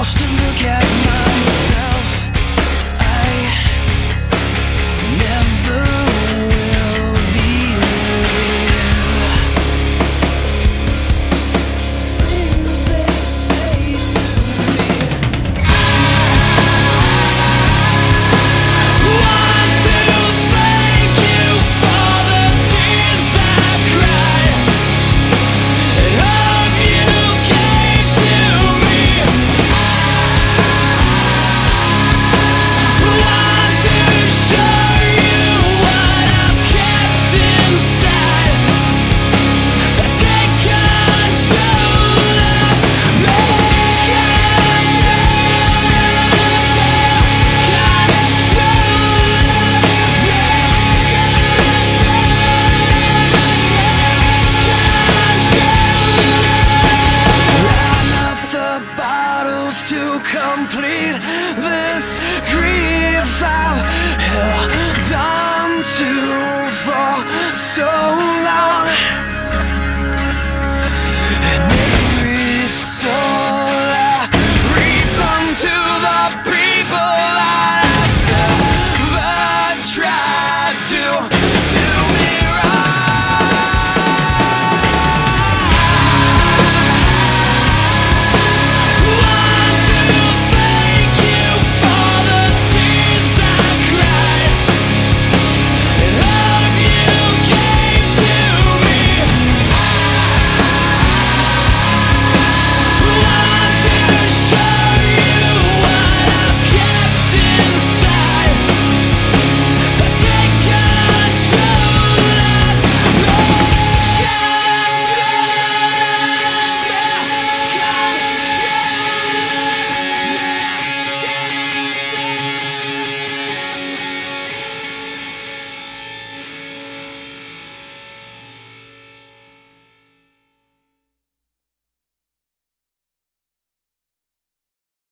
forced to look at me.